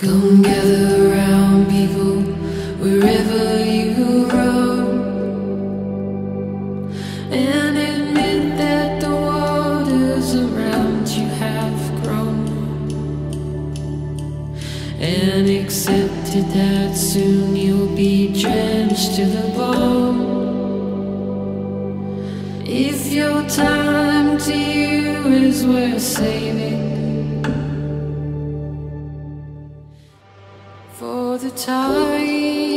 Come gather around people wherever you roam and admit that the waters around you have grown and accepted that soon you'll be drenched to the bone. If your time to you is worth saving for the time.